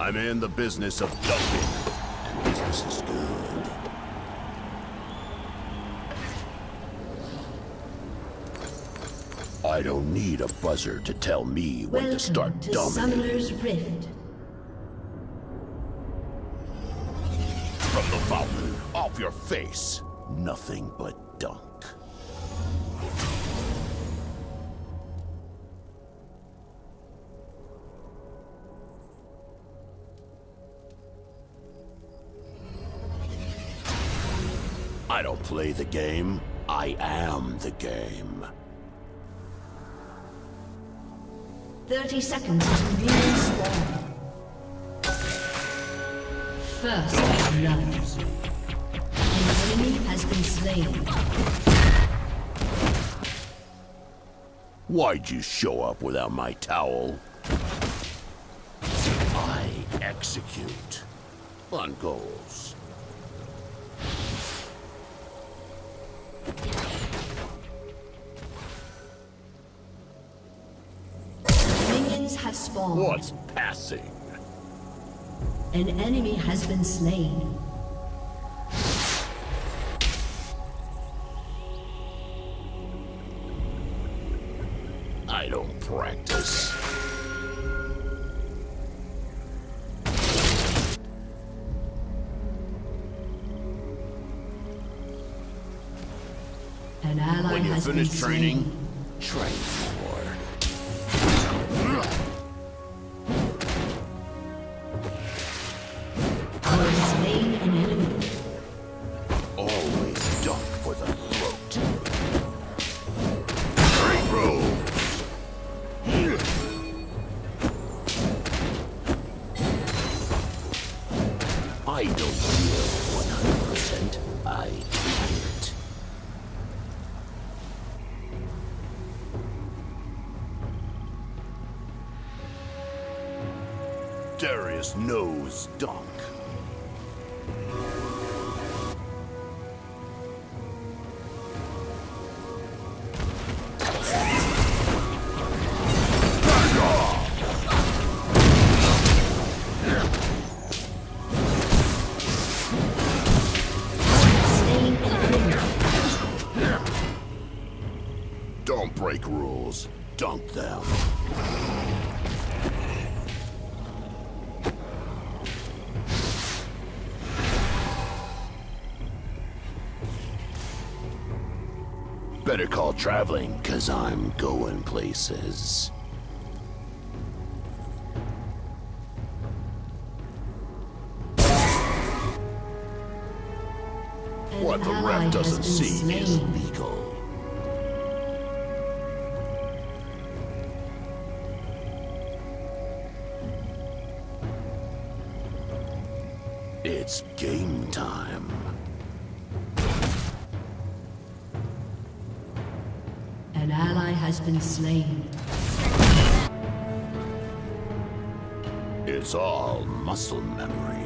I'm in the business of dumping. And business is good. I don't need a buzzer to tell me when Welcome to start to dominating. Summoner's Rift. From the fountain, off your face. Nothing but dunk. I don't play the game. I am the game. 30 seconds to minion spawn. First blood. An enemy has been slain. Why'd you show up without my towel? I execute on goals. Spawned. What's passing? An enemy has been slain. I don't practice. An ally When you has been finish slain. training, train I don't feel 100%. I feel it. Darius knows dunk. Break rules. Dunk them. Better call traveling, cause I'm going places. It's game time. An ally has been slain. It's all muscle memory.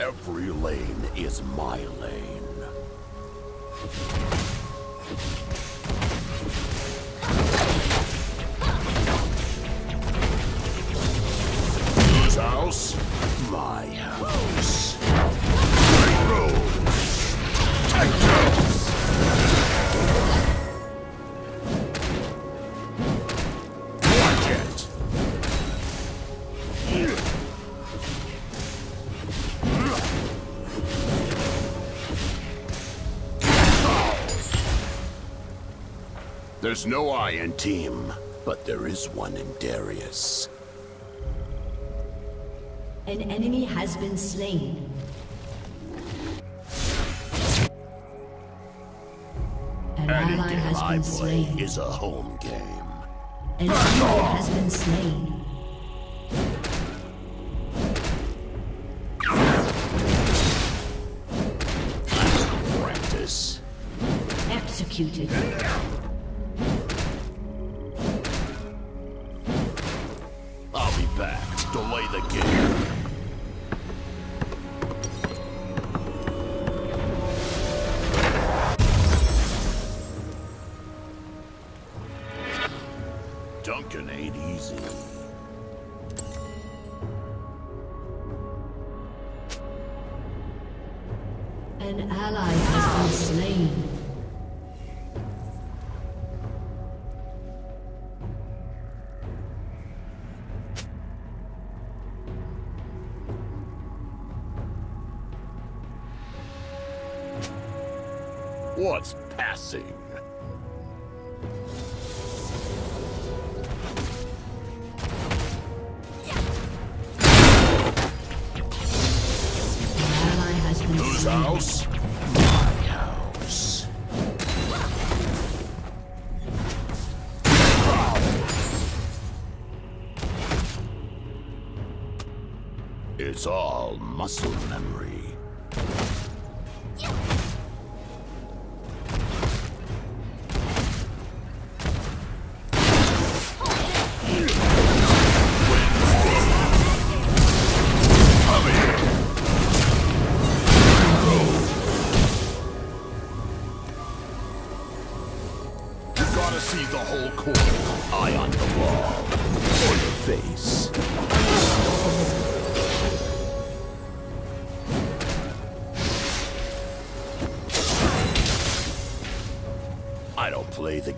Every lane is my lane. Whose house? There's no I in team, but there is one in Darius. An enemy has been slain. An Any ally game has I been play slain. is a home game. An enemy has been slain. Executed. Be back. Delay the game. Duncan ain't easy. An ally has been slain. What's passing? An ally has been Whose house? My house. It's all muscle memory.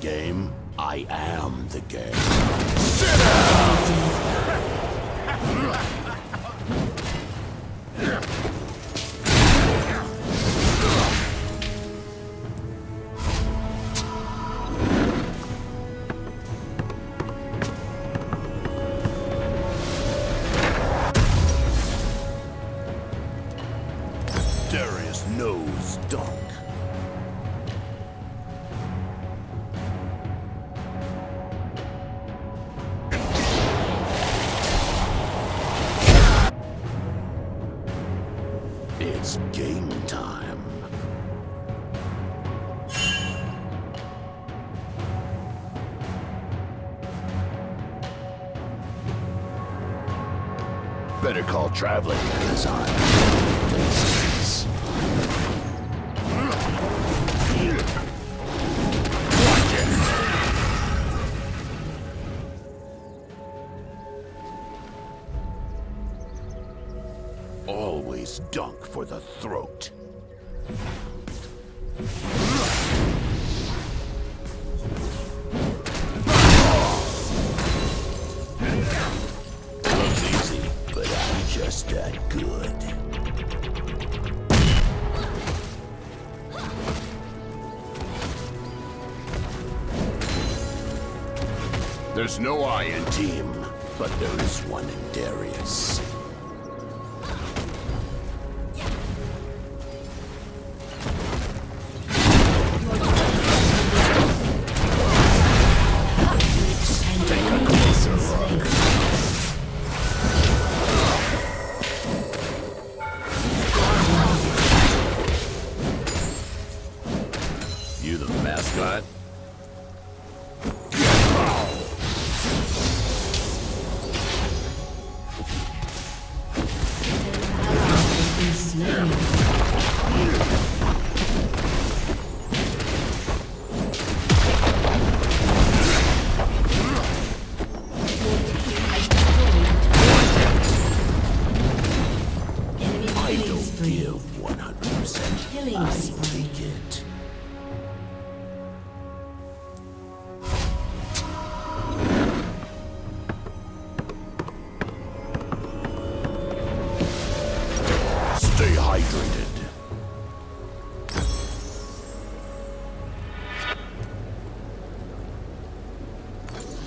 Game. I am the game. Sit down! Darius knows. Better call traveling Amazon. Always dunk for the throat. There's no I in team, but there is one in Darius. Slain.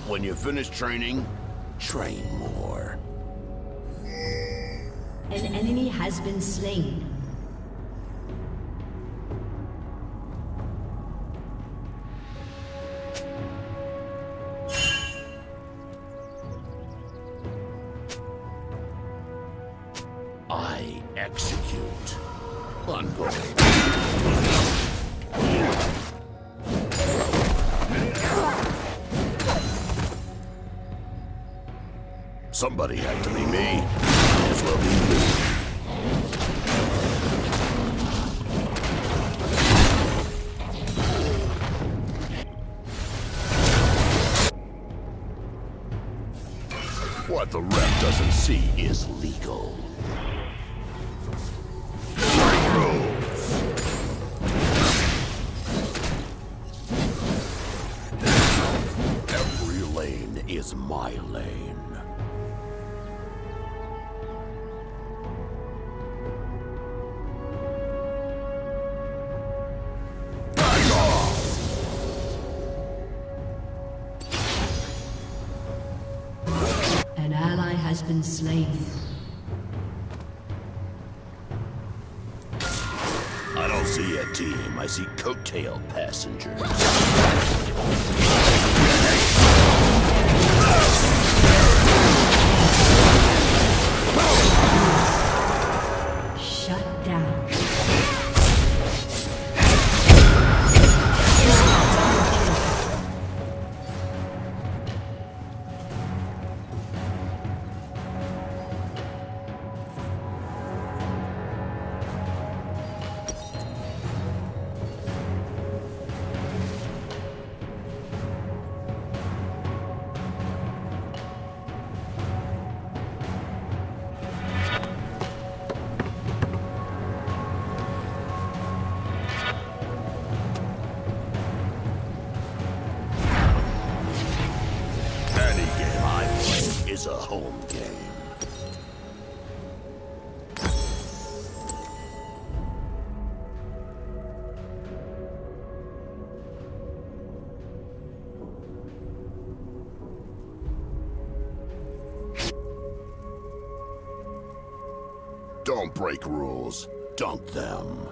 When you finish training? Train more. An enemy has been slain. The rep doesn't see is legal. Has been slain. I don't see a team, I see coattail passengers. Home game. Don't break rules. Dunk them.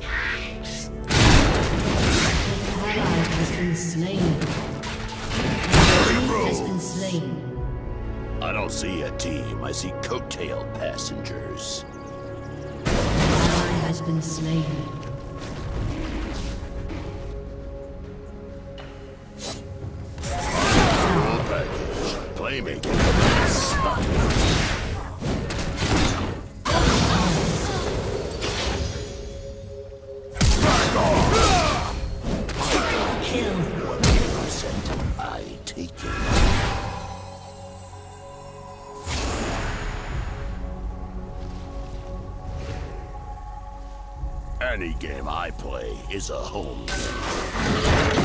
Has been slain. Has been slain. I don't see a team, I see coattail passengers. Has been slain. Any game I play is a home game.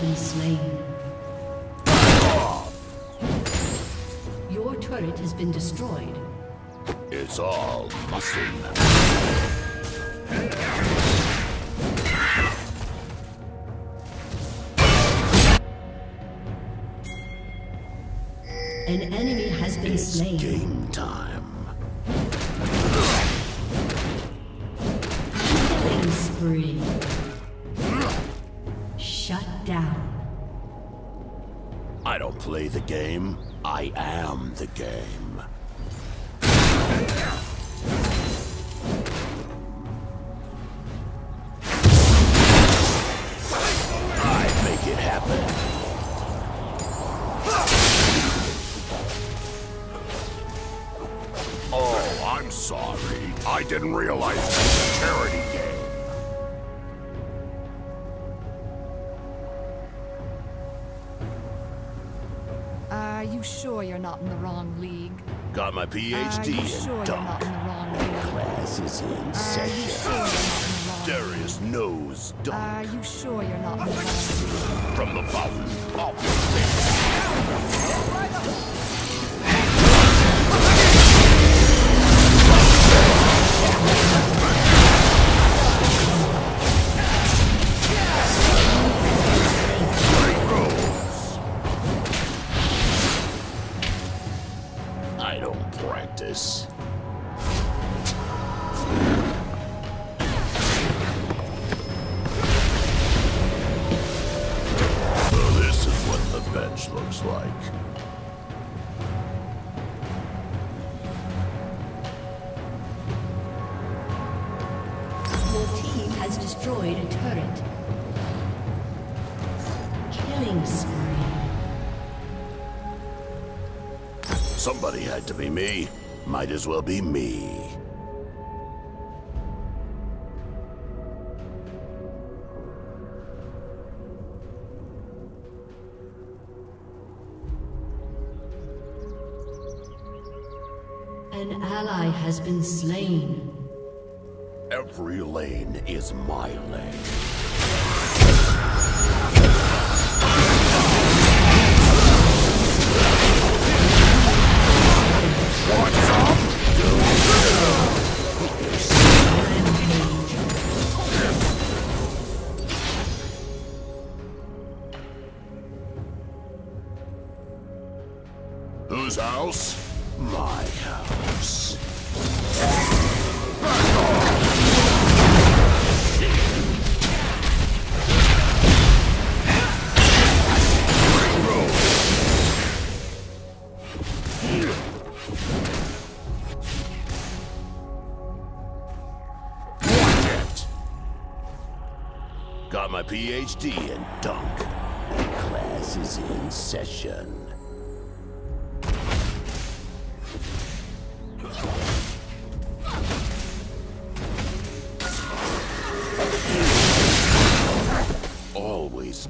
Been slain. Your turret has been destroyed. It's all muscle memory. An enemy has been It's slain. game time. Killing spree. play the game, I am the game. I make it happen. Oh, sorry. I didn't realize Got my PhD in sure dunk. in league? Class is in session. sure you're not in the wrong There league? is nose Are you sure you're not in the wrong league? from the fountain of your face. Killing spree. Somebody had to be me. Might as well be me. An ally has been slain. Every lane is my lane. House? My house. Want it? Got my PhD in dunk. Class is in session.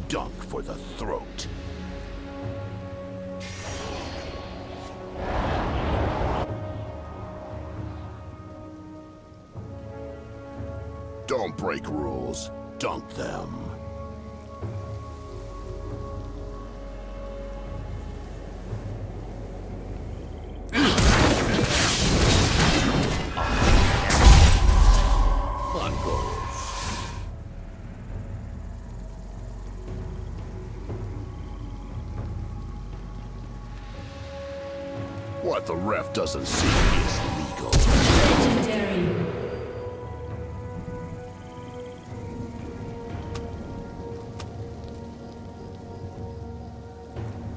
Dunk for the throat. Don't break rules. Dunk them. Ref doesn't see is legal. Legendary.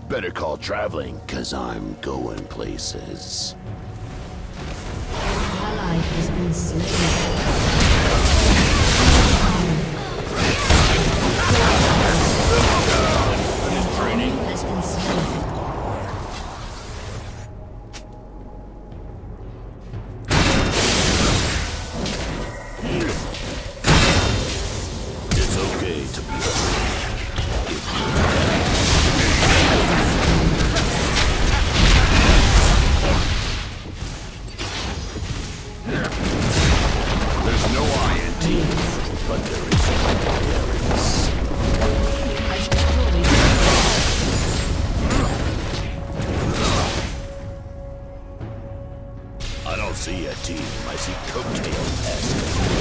Better call traveling, cause I'm going places. Ally has been slain. Team,